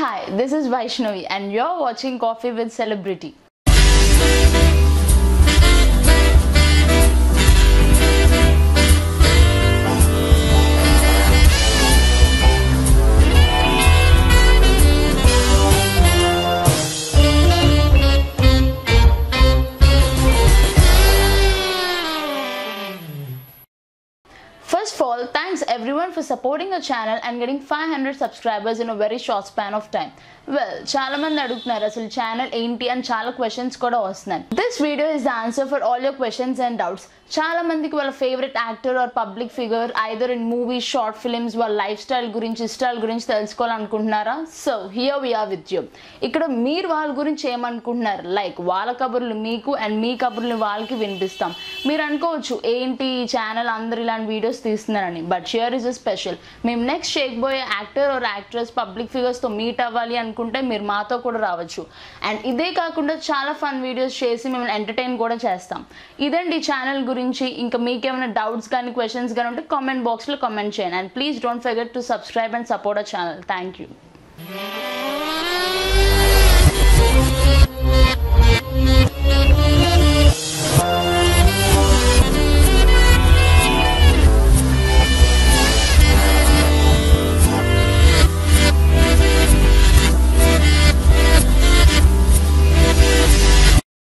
hi, this is Vaishnavi, and you're watching Coffee with Celebrity. First of all, thanks everyone for supporting the channel and getting 500 subscribers in a very short span of time. Well, చాలా మంది అడుగుతున్నారు అసలు channel ఏంటి? అని చాలా questions కూడా వస్తున్నాయి. This video is the answer for all your questions and doubts చాలా మందికి వాళ్ళ favourite actor or public figure either in movies short films వాళ్ళ లైఫ్ స్టైల్ గురించి ఇష్టాల గురించి తెలుసుకోవాలనుకుంటున్నారా? So here we are with you ఇక్కడ మీరు వాళ్ళ గురించి ఏమనుకుంటున్నారు? లైక్ వాళ్ళ కబుర్లు మీకు అండ్ మీ కబుర్లు వాళ్ళకి వినిపిస్తాం. మీరు అనుకోవచ్చు ఏంటి ఈ ఛానల్ అందరు ఇలాంటి videos తీస్తున్నారని but here is a special మేము నెక్స్ట్ చేయకపోయే యాక్టర్ ఆర్ యాక్ట్రెస్ పబ్లిక్ ఫిగర్స్తో మీట్ అవ్వాలి అనుకుంటే మీరు మాతో కూడా రావచ్చు. అండ్ ఇదే కాకుండా చాలా ఫన్ వీడియోస్ చేసి మిమ్మల్ని ఎంటర్టైన్ కూడా చేస్తాం. ఇదండి ఈ ఛానల్ గురించి. ఇంకా మీకేమైనా డౌట్స్ కానీ క్వశ్చన్స్ కానీ ఉంటే కామెంట్ బాక్స్లో కామెంట్ చేయండి. And please don't forget to subscribe and support a channel thank you